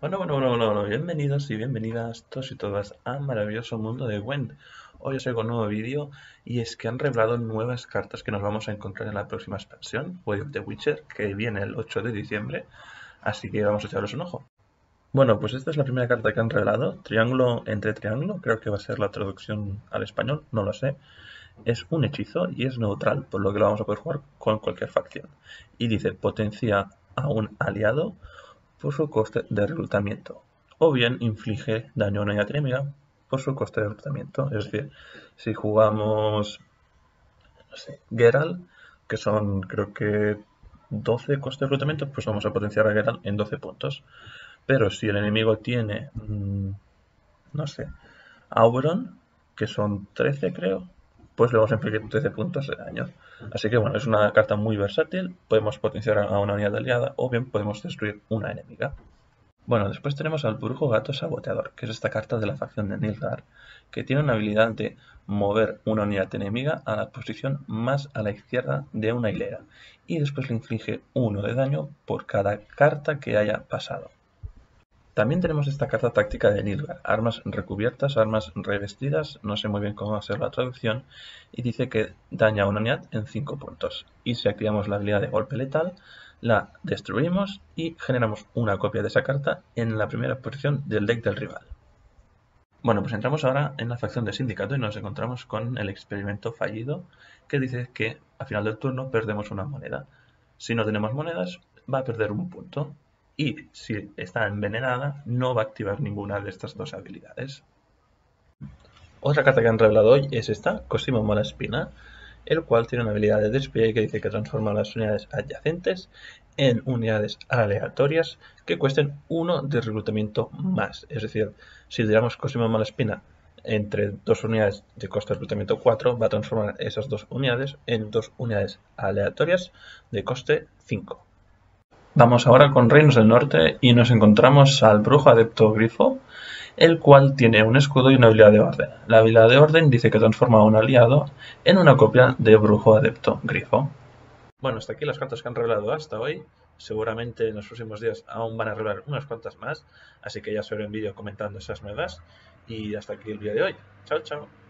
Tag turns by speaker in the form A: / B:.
A: Bueno, bueno, bueno, bueno, bienvenidos y bienvenidas todos y todas a maravilloso mundo de Gwent. Hoy os traigo un nuevo vídeo y es que han revelado nuevas cartas que nos vamos a encontrar en la próxima expansión, Way of the Witcher, que viene el 8 de diciembre, así que vamos a echarles un ojo. Bueno, pues esta es la primera carta que han revelado, Triángulo entre Triángulo, creo que va a ser la traducción al español, no lo sé. Es un hechizo y es neutral, por lo que lo vamos a poder jugar con cualquier facción. Y dice, potencia a un aliado por su coste de reclutamiento, o bien inflige daño a una unidad por su coste de reclutamiento. Es decir, si jugamos, no sé, Geralt, que son creo que 12 costes de reclutamiento, pues vamos a potenciar a Geralt en 12 puntos. Pero si el enemigo tiene, mm, no sé, Auron, que son 13 creo, pues le vamos a infligir 13 puntos de daño. Así que bueno, es una carta muy versátil, podemos potenciar a una unidad aliada o bien podemos destruir una enemiga. Bueno, después tenemos al Brujo Gato Saboteador, que es esta carta de la facción de Nilgar, que tiene una habilidad de mover una unidad enemiga a la posición más a la izquierda de una hilera, y después le inflige uno de daño por cada carta que haya pasado. También tenemos esta carta táctica de Nilgar, armas recubiertas, armas revestidas, no sé muy bien cómo ser la traducción, y dice que daña a una unidad en 5 puntos. Y si activamos la habilidad de golpe letal, la destruimos y generamos una copia de esa carta en la primera posición del deck del rival. Bueno, pues entramos ahora en la facción de sindicato y nos encontramos con el experimento fallido que dice que a final del turno perdemos una moneda. Si no tenemos monedas, va a perder un punto y si está envenenada no va a activar ninguna de estas dos habilidades. Otra carta que han revelado hoy es esta, Cosimo Malaspina, el cual tiene una habilidad de despliegue que dice que transforma las unidades adyacentes en unidades aleatorias que cuesten uno de reclutamiento más. Es decir, si tiramos Cosimo Malaspina entre dos unidades de coste de reclutamiento 4, va a transformar esas dos unidades en dos unidades aleatorias de coste 5. Vamos ahora con Reinos del Norte y nos encontramos al brujo adepto Grifo, el cual tiene un escudo y una habilidad de orden. La habilidad de orden dice que transforma a un aliado en una copia de brujo adepto Grifo. Bueno, hasta aquí las cartas que han revelado hasta hoy. Seguramente en los próximos días aún van a revelar unas cuantas más, así que ya os veré en vídeo comentando esas nuevas. Y hasta aquí el vídeo de hoy. Chao, chao.